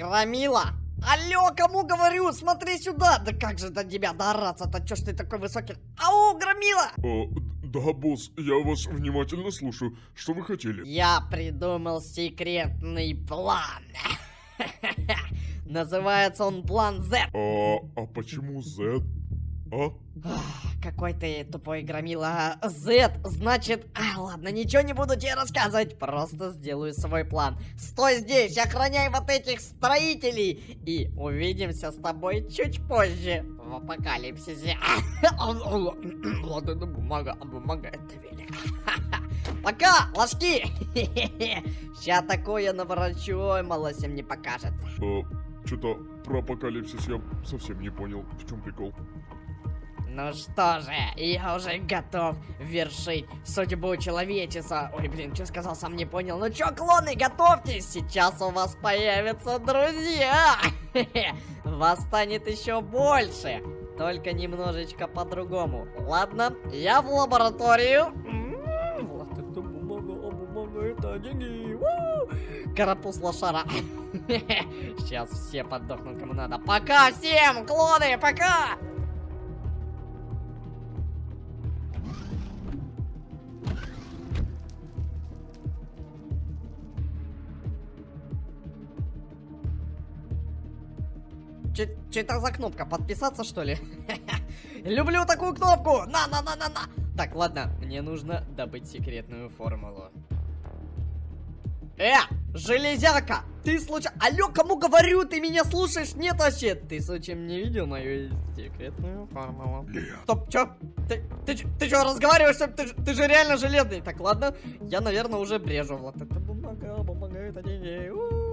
Громила! Алло, кому говорю? Смотри сюда! Да как же до тебя дораться-то? Чё ж ты такой высокий? Ау, Громила! Э, да, босс, я вас внимательно слушаю. Что вы хотели? Я придумал секретный план. Называется он план Z. А, а почему Z? А? Ах, Какой ты тупой громила. Z значит... А, ладно, ничего не буду тебе рассказывать. Просто сделаю свой план. Стой здесь, охраняй вот этих строителей. И увидимся с тобой чуть позже. В апокалипсисе. Ладно, это бумага, а бумага это велик. Пока, ложки! Сейчас такое наворочу, малосем не покажется. Э, Что-то про апокалипсис я совсем не понял. В чем прикол? Ну что же, я уже готов вершить судьбу человечества. Ой, блин, что сказал, сам не понял. Ну чё, клоны, готовьтесь, сейчас у вас появятся друзья. Вас станет еще больше, только немножечко по-другому. Ладно, я в лабораторию. Вот это бумага, бумага это деньги. Карапуз лошара. Сейчас все подохнут кому надо. Пока всем, клоны, пока! Че это за кнопка? Подписаться, что ли? Люблю такую кнопку! На-на-на-на-на! Так, ладно, мне нужно добыть секретную формулу. Э, железяка! Ты случайно... Алло, кому говорю? Ты меня слушаешь? Нет вообще? Ты случаем не видел мою секретную формулу? Нет. Стоп, чё? Ты, ты, чё- ты что, разговариваешь? что? Ты, ты же реально железный. Так, ладно, я, наверное, уже брежу. Вот это бумага, бумага, это деньги. У-у-у.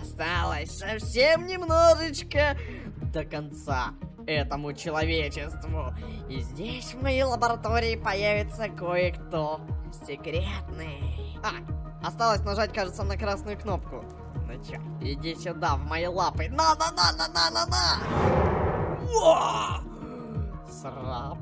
Осталось совсем немножечко до конца этому человечеству. И здесь в моей лаборатории появится кое-кто секретный. А, осталось нажать, кажется, на красную кнопку. Ну чё, иди сюда, в мои лапы. На-на-на-на-на-на-на! Сработало.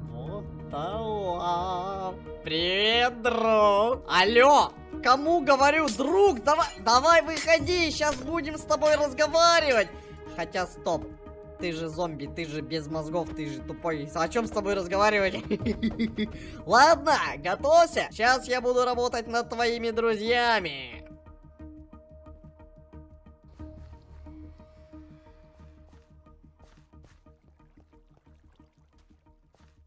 Привет, друг. Алло, кому говорю, друг, давай, давай выходи, сейчас будем с тобой разговаривать. Хотя, стоп, ты же зомби, ты же без мозгов, ты же тупой. О чем с тобой разговаривать? Ладно, готовься. Сейчас я буду работать над твоими друзьями.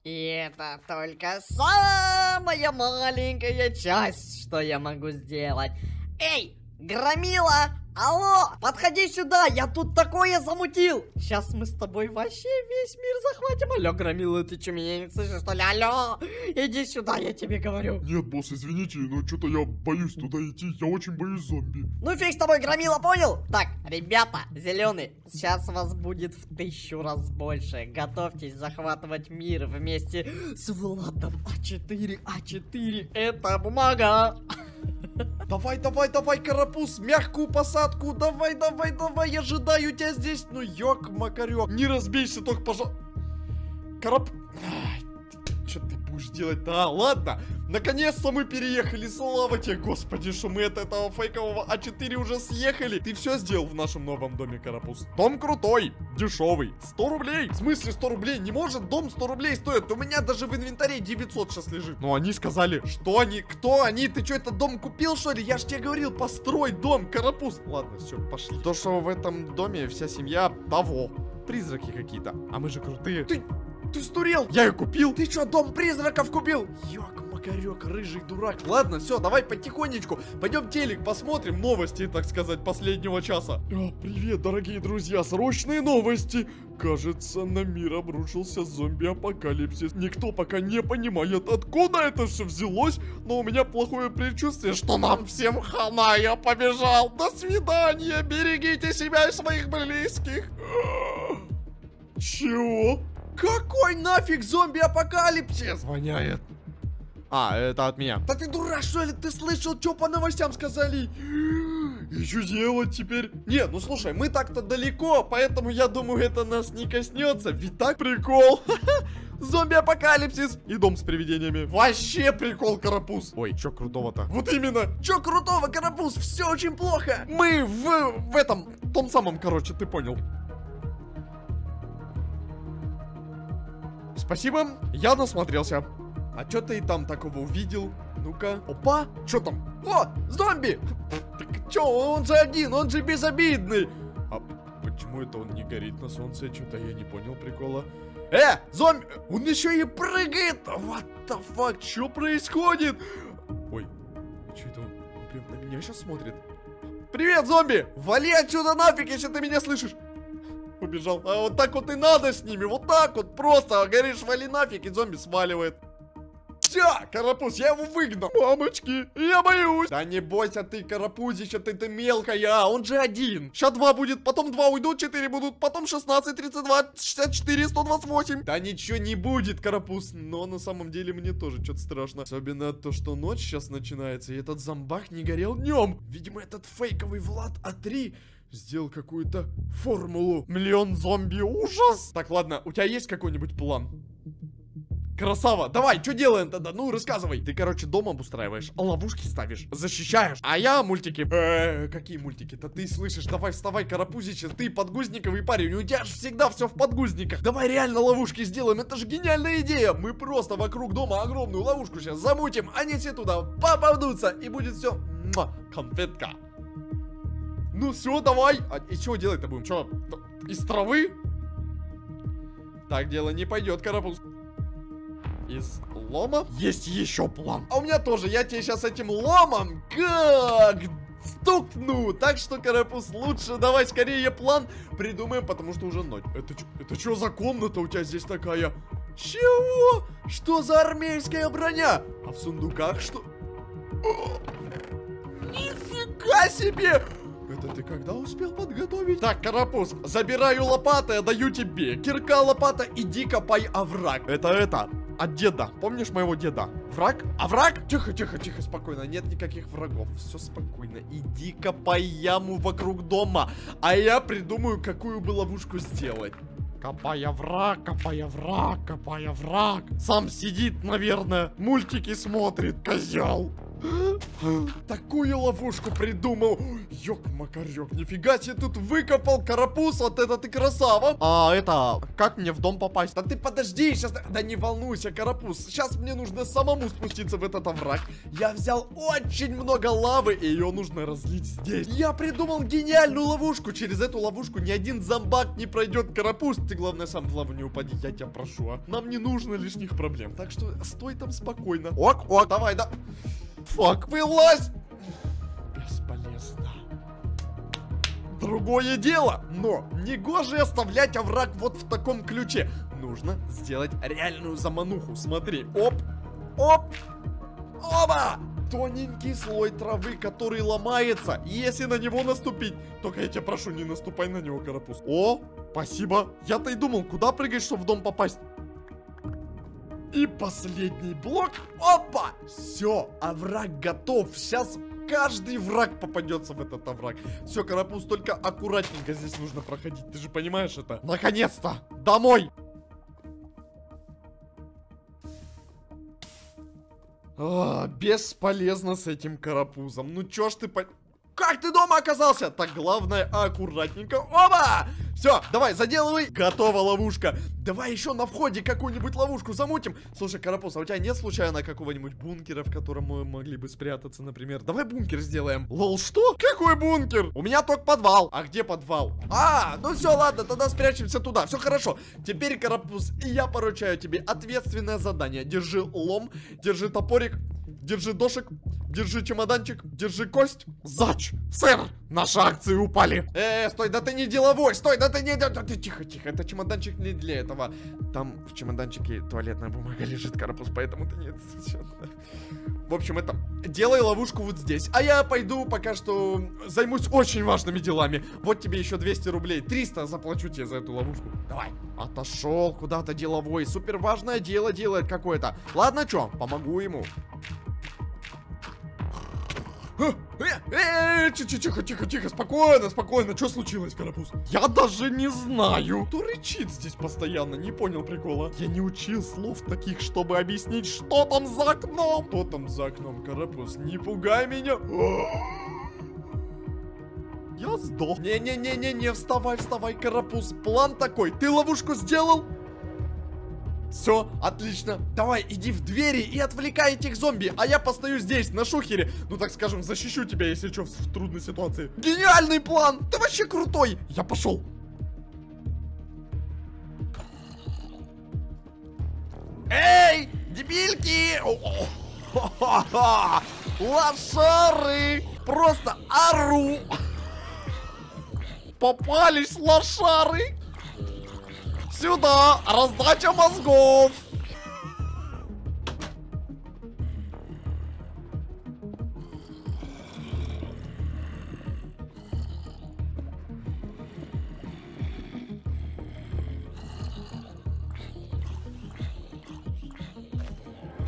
И это только самая маленькая часть, что я могу сделать. Эй, Громила! Алло, подходи сюда, я тут такое замутил! Сейчас мы с тобой вообще весь мир захватим. Алло, Громила, ты что, меня не слышишь, что ли? Алло, иди сюда, я тебе говорю. Нет, босс, извините, но что-то я боюсь туда идти. Я очень боюсь зомби. Ну фиг с тобой, Громила, понял? Так, ребята, зеленый, сейчас вас будет в тысячу раз больше. Готовьтесь захватывать мир вместе с Владом А4. А4 это бумага. Давай, давай, давай, карапуз, мягкую посадку, давай, давай, давай, ожидаю тебя здесь, ну ёк, макарёк, не разбейся только, пожалуйста. Карап... Ты будешь делать-то? А, ладно, наконец-то мы переехали, слава тебе, господи, что мы от этого фейкового А4 уже съехали. Ты все сделал в нашем новом доме, карапуз. Дом крутой, дешевый, 100 рублей. В смысле 100 рублей? Не может дом 100 рублей стоит, у меня даже в инвентаре 900 сейчас лежит. Но они сказали, что они, кто они, ты что, этот дом купил, что ли? Я ж тебе говорил, построй дом, карапуз. Ладно, все, пошли. То, что в этом доме вся семья того. Призраки какие-то. А мы же крутые. Ты, ты сдурел? Я ее купил. Ты что, дом призраков купил? Ёк, макарек, рыжий дурак. Ладно, все, давай потихонечку. Пойдем телек посмотрим новости, так сказать, последнего часа. А, привет, дорогие друзья, срочные новости. Кажется, на мир обрушился зомби-апокалипсис. Никто пока не понимает, откуда это все взялось, но у меня плохое предчувствие, что нам всем хана, я побежал. До свидания, берегите себя и своих близких. Чего? Какой нафиг зомби-апокалипсис? Воняет. А, это от меня. Да ты дурак, что ли? Ты слышал, что по новостям сказали? И что делать теперь? Не, ну слушай, мы так-то далеко, поэтому я думаю, это нас не коснется. Ведь так прикол. Зомби-апокалипсис и дом с привидениями. Вообще прикол, Карапуз. Ой, чё крутого-то? Вот именно. Чё крутого, Карапуз? Все очень плохо. Мы в, в этом, том самом, короче, ты понял. Спасибо, я насмотрелся. А чё ты там такого увидел? Ну-ка. Опа, чё там? О, зомби! Так чё, он же один, он же безобидный. А почему это он не горит на солнце? Что-то я не понял прикола. Э, зомби! Он еще и прыгает! What the fuck? Что происходит? Ой, что это? Он прям на меня сейчас смотрит. Привет, зомби! Вали отсюда нафиг, если ты меня слышишь! Убежал. А вот так вот и надо с ними. Вот так вот просто. Говоришь, вали нафиг, и зомби сваливает. Все, Карапуз, я его выгнал. Мамочки, я боюсь. Да не бойся ты, Карапузича, ты ты мелкая, он же один. Сейчас два будет, потом два уйдут, четыре будут, потом 16, 32, 64, 128. Да ничего не будет, Карапуз. Но на самом деле мне тоже что-то страшно. Особенно то, что ночь сейчас начинается, и этот зомбак не горел днем. Видимо, этот фейковый Влад А3 сделал какую-то формулу. Миллион зомби, ужас. Так, ладно, у тебя есть какой-нибудь план? Красава, давай, что делаем тогда? Ну, рассказывай. Ты, короче, дом обустраиваешь, ловушки ставишь, защищаешь. А я мультики... Э, какие мультики-то? Ты слышишь? Давай вставай, Карапузича, ты подгузниковый парень, у тебя же всегда все в подгузниках. Давай реально ловушки сделаем, это же гениальная идея. Мы просто вокруг дома огромную ловушку сейчас замутим, они все туда попадутся, и будет все... Конфетка. Ну все, давай. А, и что делать-то будем? Что, из травы? Так дело не пойдет, Карапуз. Из лома? Есть еще план. А у меня тоже. Я тебе сейчас этим ломом как стукну. Так что, Карапуз, лучше давай скорее план придумаем, потому что уже ночь. Это, это что за комната у тебя здесь такая? Чего? Что за армейская броня? А в сундуках что? О, нифига себе! Это ты когда успел подготовить? Так, Карапуз, забираю лопаты, отдаю тебе. Кирка, лопата, иди копай овраг. Это это, от деда. Помнишь моего деда? Враг? А враг? Тихо, тихо, тихо, спокойно. Нет никаких врагов. Все спокойно. Иди копай яму вокруг дома. А я придумаю, какую бы ловушку сделать. Копая враг, копая враг, копая враг. Сам сидит, наверное, мультики смотрит, козел. Такую ловушку придумал. Ёк-макарёк, нифига себе тут выкопал карапуз, вот это ты красава. А это, как мне в дом попасть? Да ты подожди, сейчас, да не волнуйся, карапуз. Сейчас мне нужно самому спуститься в этот овраг. Я взял очень много лавы, и ее нужно разлить здесь. Я придумал гениальную ловушку. Через эту ловушку ни один зомбак не пройдет карапуз. Ты, главное, сам в лаву не упади, я тебя прошу, а. Нам не нужно лишних проблем. Так что стой там спокойно. Ок, ок, давай, да. Фак, вылазь! Бесполезно. Другое дело, но не гоже оставлять овраг вот в таком ключе. Нужно сделать реальную замануху. Смотри, оп, оп, оба! Тоненький слой травы, который ломается. И если на него наступить, только я тебя прошу, не наступай на него, карапуз. О, спасибо. Я-то и думал, куда прыгать, чтобы в дом попасть. И последний блок. Опа! Все, овраг готов. Сейчас каждый враг попадется в этот овраг. Все, Карапуз, только аккуратненько здесь нужно проходить. Ты же понимаешь это? Наконец-то! Домой! А, бесполезно с этим карапузом. Ну чё ж ты по... Как ты дома оказался? Так, главное, аккуратненько. Оба! Все, давай, заделывай. Готова ловушка. Давай еще на входе какую-нибудь ловушку замутим. Слушай, Карапуз, а у тебя нет случайно какого-нибудь бункера, в котором мы могли бы спрятаться, например? Давай бункер сделаем. Лол, что? Какой бункер? У меня только подвал. А где подвал? А, ну все, ладно, тогда спрячемся туда. Все хорошо. Теперь, Карапуз, я поручаю тебе ответственное задание. Держи лом, держи топорик, держи дошек, держи чемоданчик, держи кость. Зач, сэр, наши акции упали. Э, стой, да ты не деловой, стой, да ты не... Да, ты, тихо, тихо, это чемоданчик не для этого. Там в чемоданчике туалетная бумага лежит, Карапуз, поэтому ты нет. В общем, это, делай ловушку вот здесь. А я пойду пока что займусь очень важными делами. Вот тебе еще 200 рублей. 300 заплачу тебе за эту ловушку. Давай. Отошел куда-то деловой. Супер важное дело делает какое-то. Ладно, что, помогу ему. Тихо, тихо, тихо, спокойно, спокойно. Что случилось, Карапуз? Я даже не знаю. Кто рычит здесь постоянно? Не понял прикола. Я не учил слов таких, чтобы объяснить, что там за окном. Что там за окном, Карапуз? Не пугай меня. Я сдох. Не-не-не-не-не, вставай, вставай, Карапуз. План такой. Ты ловушку сделал? Все, отлично. Давай, иди в двери и отвлекай этих зомби, а я постою здесь, на шухере. Ну, так скажем, защищу тебя, если что, в, трудной ситуации. Гениальный план! Ты вообще крутой! Я пошел. Эй, дебильки! Лошары! Просто ору! Попались лошары! Сюда! Раздача мозгов!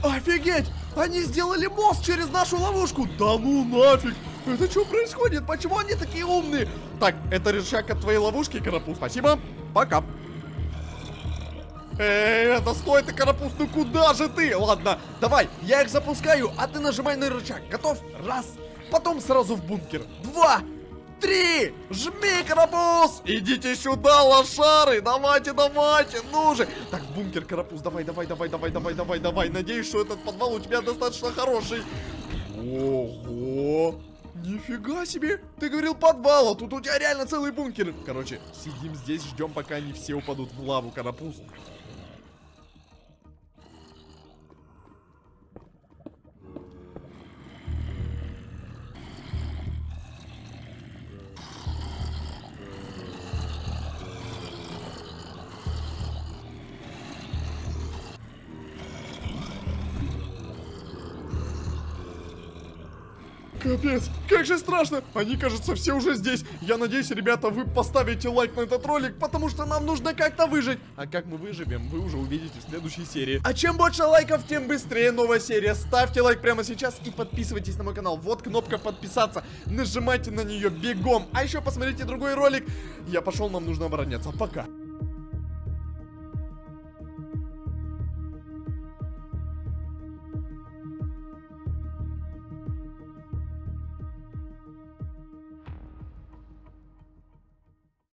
Офигеть! Они сделали мост через нашу ловушку! Да ну нафиг! Это что происходит? Почему они такие умные? Так, это от твоей ловушки, Карапуз. Спасибо. Пока. Эй, это стой ты, Карапуз, ну куда же ты? Ладно, давай, я их запускаю, а ты нажимай на рычаг. Готов? Раз. Потом сразу в бункер. Два. Три! Жми, Карапуз! Идите сюда, лошары! Давайте, давайте, ну же! Так, в бункер, Карапуз, давай, давай, давай, давай, давай, давай, давай. Надеюсь, что этот подвал у тебя достаточно хороший. Ого! Нифига себе! Ты говорил подвал, а тут у тебя реально целый бункер. Короче, сидим здесь, ждем, пока они все упадут в лаву, Карапуз. Капец, как же страшно! Они, кажется, все уже здесь. Я надеюсь, ребята, вы поставите лайк на этот ролик, потому что нам нужно как-то выжить. А как мы выживем, вы уже увидите в следующей серии. А чем больше лайков, тем быстрее новая серия. Ставьте лайк прямо сейчас и подписывайтесь на мой канал. Вот кнопка подписаться. Нажимайте на нее бегом. А еще посмотрите другой ролик. Я пошел, нам нужно обороняться. Пока.